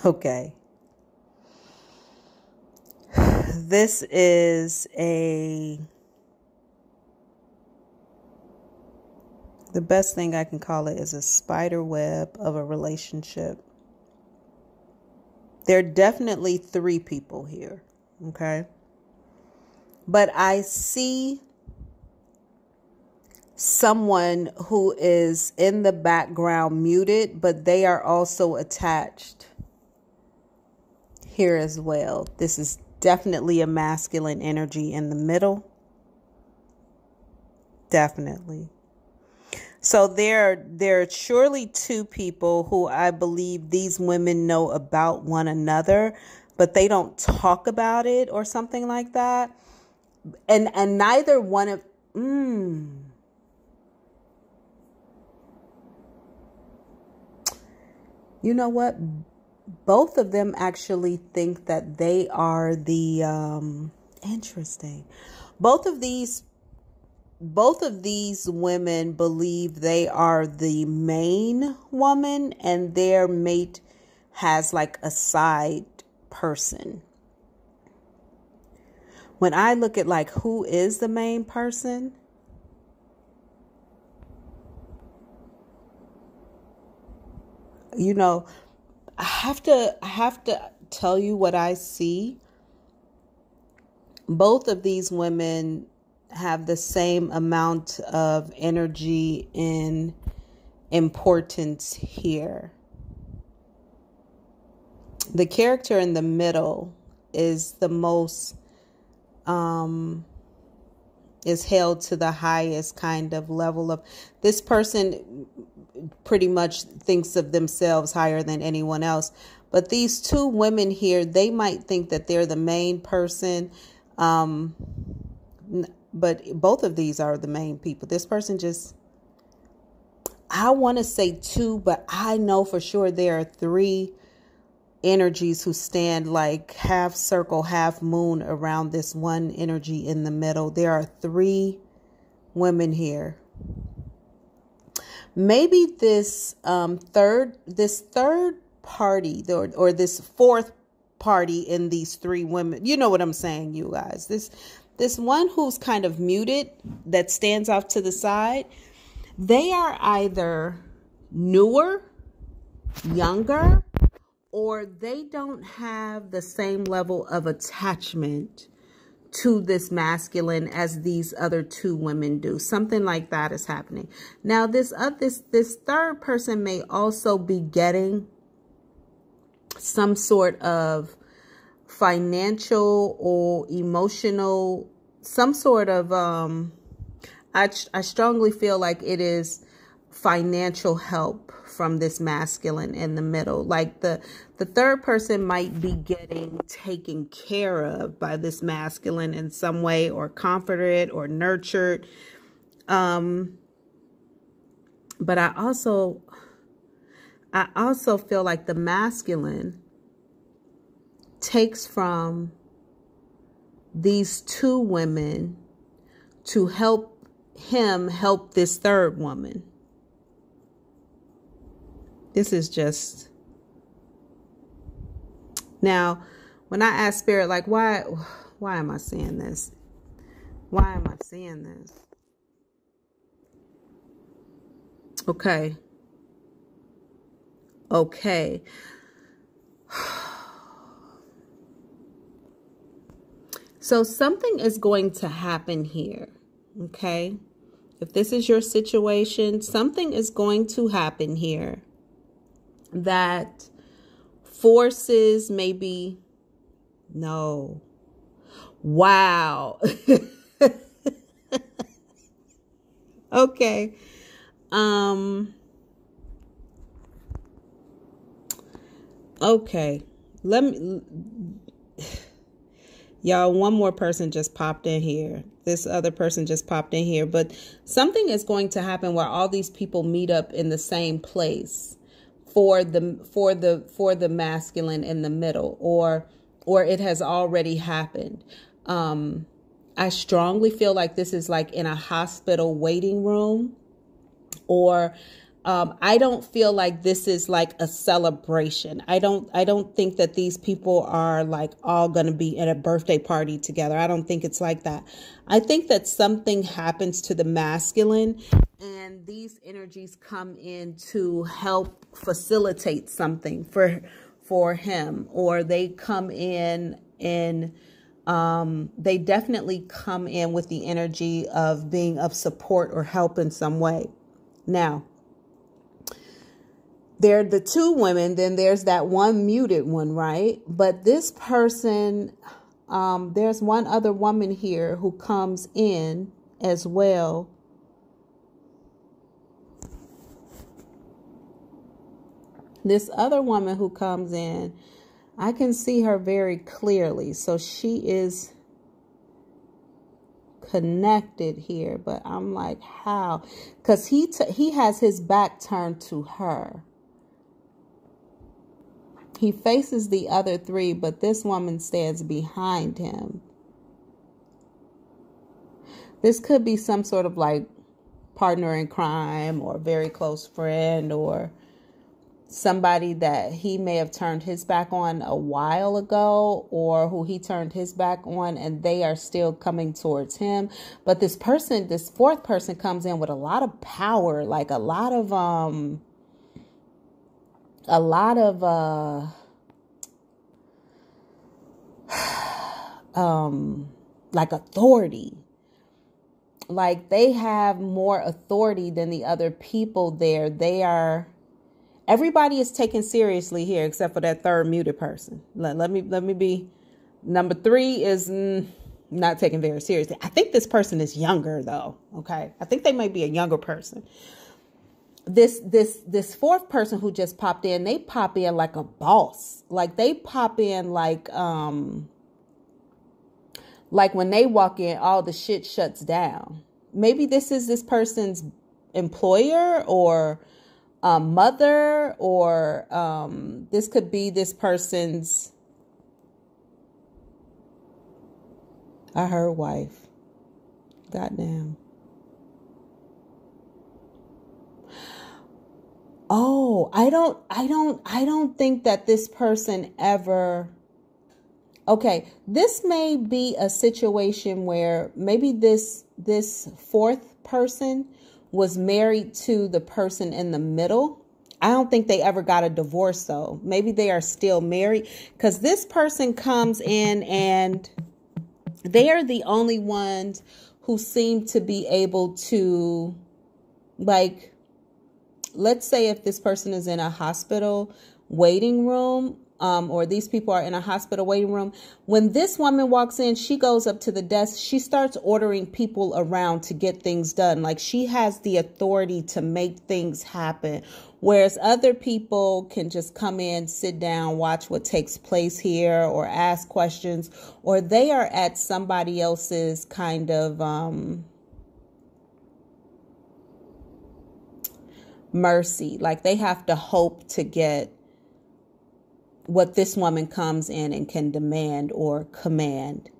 Okay. This is a the best thing I can call it is a spider web of a relationship. There are definitely three people here, okay? But I see someone who is in the background muted, but they are also attached here as well. This is definitely a masculine energy in the middle. Definitely. So there, there are surely two people who I believe these women know about one another, but they don't talk about it or something like that. And and neither one of mm, you know what? Both of them actually think that they are the um, interesting. Both of these both of these women believe they are the main woman and their mate has like a side person. When I look at like who is the main person, you know, I have to I have to tell you what I see. Both of these women have the same amount of energy and importance here. The character in the middle is the most um is held to the highest kind of level of this person pretty much thinks of themselves higher than anyone else but these two women here they might think that they're the main person um but both of these are the main people. This person just, I want to say two, but I know for sure there are three energies who stand like half circle, half moon around this one energy in the middle. There are three women here. Maybe this um, third, this third party, or, or this fourth party in these three women. You know what I'm saying, you guys. This this one who's kind of muted that stands off to the side, they are either newer, younger, or they don't have the same level of attachment to this masculine as these other two women do. Something like that is happening. Now, this uh, this this third person may also be getting some sort of financial or emotional, some sort of, um, I, I strongly feel like it is financial help from this masculine in the middle. Like the, the third person might be getting taken care of by this masculine in some way or comforted or nurtured. Um, but I also, I also feel like the masculine takes from these two women to help him help this third woman. This is just now when I ask spirit like why why am I seeing this? Why am I seeing this? Okay. Okay. So something is going to happen here, okay? If this is your situation, something is going to happen here that forces maybe, no, wow. okay. Um, okay. Let me Y'all, one more person just popped in here. This other person just popped in here. But something is going to happen where all these people meet up in the same place for the for the for the masculine in the middle or or it has already happened. Um I strongly feel like this is like in a hospital waiting room or um, I don't feel like this is like a celebration. I don't I don't think that these people are like all going to be at a birthday party together. I don't think it's like that. I think that something happens to the masculine and these energies come in to help facilitate something for for him or they come in and um, they definitely come in with the energy of being of support or help in some way. Now, there are the two women, then there's that one muted one, right? But this person, um, there's one other woman here who comes in as well. This other woman who comes in, I can see her very clearly. So she is connected here, but I'm like, how? Because he he has his back turned to her. He faces the other three, but this woman stands behind him. This could be some sort of like partner in crime or very close friend or somebody that he may have turned his back on a while ago or who he turned his back on and they are still coming towards him. But this person this fourth person comes in with a lot of power like a lot of um a lot of uh um like authority. Like they have more authority than the other people there. They are everybody is taken seriously here except for that third muted person. Let, let me let me be number three is mm, not taken very seriously. I think this person is younger though okay? I think they might be a younger person. This this this fourth person who just popped in they pop in like a boss. Like they pop in like um like when they walk in all the shit shuts down. Maybe this is this person's employer or um, mother or um, this could be this person's I heard wife. Goddamn. Oh i don't i don't i don't think that this person ever okay this may be a situation where maybe this this fourth person was married to the person in the middle I don't think they ever got a divorce though. Maybe they are still married because this person comes in and they are the only ones who seem to be able to, like, let's say if this person is in a hospital waiting room um, or these people are in a hospital waiting room. When this woman walks in, she goes up to the desk. She starts ordering people around to get things done. Like she has the authority to make things happen. Whereas other people can just come in, sit down, watch what takes place here, or ask questions, or they are at somebody else's kind of um, mercy. Like they have to hope to get what this woman comes in and can demand or command.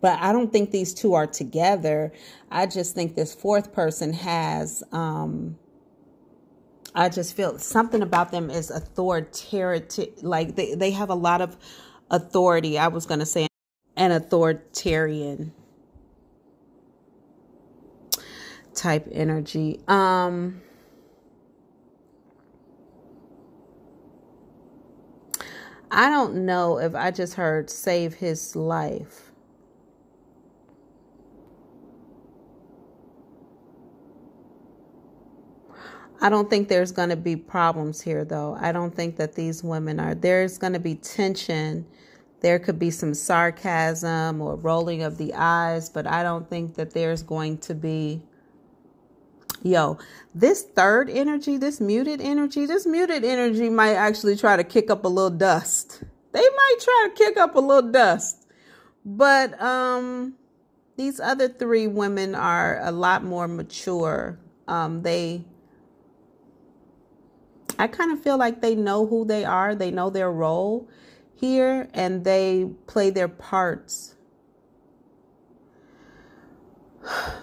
But I don't think these two are together. I just think this fourth person has, um, I just feel something about them is authoritarian. Like they, they have a lot of authority. I was going to say an authoritarian type energy. Um, I don't know if I just heard save his life. I don't think there's going to be problems here, though. I don't think that these women are. There's going to be tension. There could be some sarcasm or rolling of the eyes, but I don't think that there's going to be Yo, this third energy, this muted energy, this muted energy might actually try to kick up a little dust. They might try to kick up a little dust. But um these other three women are a lot more mature. Um they I kind of feel like they know who they are, they know their role here and they play their parts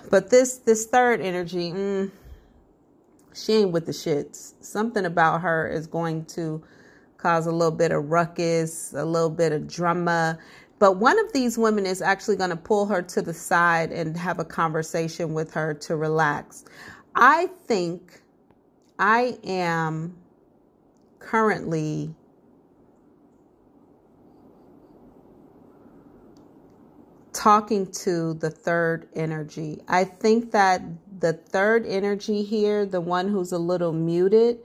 but this this third energy, mm, she ain't with the shits. Something about her is going to cause a little bit of ruckus, a little bit of drama. But one of these women is actually going to pull her to the side and have a conversation with her to relax. I think I am currently talking to the third energy. I think that the third energy here, the one who's a little muted,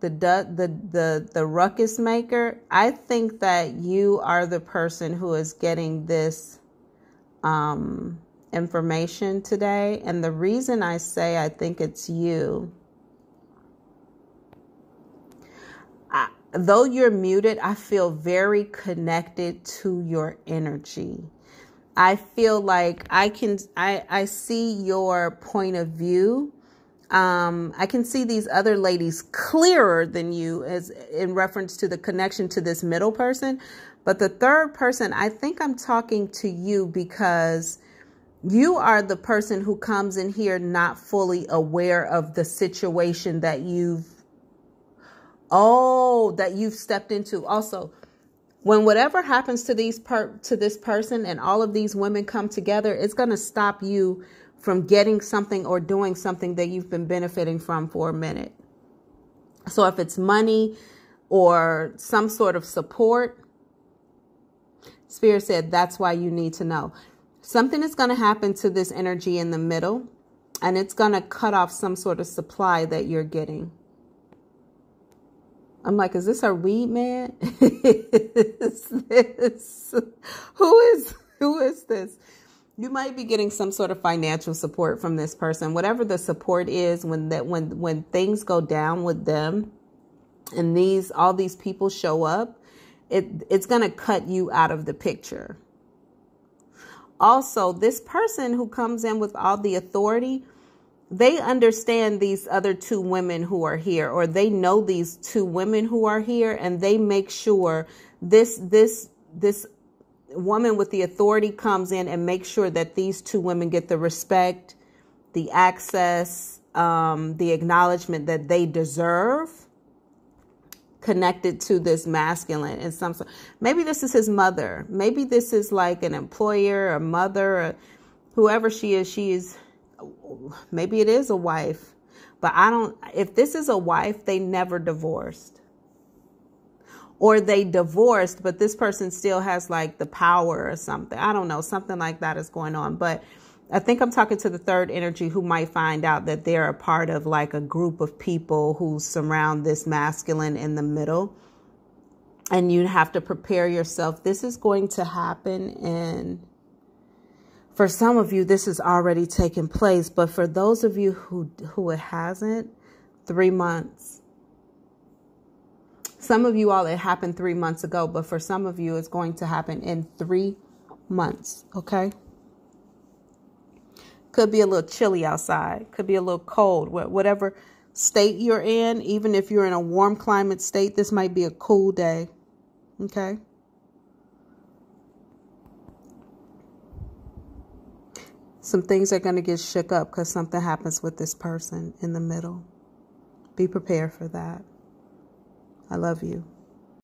the the the the ruckus maker, I think that you are the person who is getting this um information today and the reason I say I think it's you I, though you're muted, I feel very connected to your energy. I feel like I can I I see your point of view. Um, I can see these other ladies clearer than you as in reference to the connection to this middle person. But the third person, I think I'm talking to you because you are the person who comes in here not fully aware of the situation that you've oh that you've stepped into also when whatever happens to these per to this person and all of these women come together it's going to stop you from getting something or doing something that you've been benefiting from for a minute. So if it's money or some sort of support spirit said that's why you need to know. Something is going to happen to this energy in the middle and it's going to cut off some sort of supply that you're getting I'm like, is this our weed man? is this who is who is this? You might be getting some sort of financial support from this person. Whatever the support is when that when when things go down with them and these all these people show up, it it's going to cut you out of the picture. Also, this person who comes in with all the authority, they understand these other two women who are here or they know these two women who are here and they make sure this this this woman with the authority comes in and makes sure that these two women get the respect the access um, the acknowledgement that they deserve connected to this masculine in some sort. Maybe this is his mother. Maybe this is like an employer a mother or whoever she is she is maybe it is a wife, but I don't, if this is a wife, they never divorced. Or they divorced, but this person still has like the power or something. I don't know. Something like that is going on. But I think I'm talking to the third energy who might find out that they're a part of like a group of people who surround this masculine in the middle. And you have to prepare yourself. This is going to happen in for some of you, this has already taken place, but for those of you who, who it hasn't, three months. Some of you all, it happened three months ago, but for some of you, it's going to happen in three months, okay? Could be a little chilly outside, could be a little cold, whatever state you're in, even if you're in a warm climate state, this might be a cool day, okay? Some things are going to get shook up because something happens with this person in the middle. Be prepared for that. I love you.